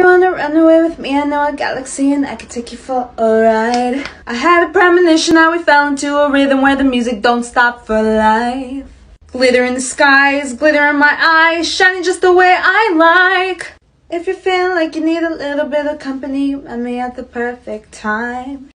You wanna run away with me? I know a galaxy and I can take you for a ride. I had a premonition how we fell into a rhythm where the music don't stop for life. Glitter in the skies, glitter in my eyes, shining just the way I like. If you feel like you need a little bit of company, you met me at the perfect time.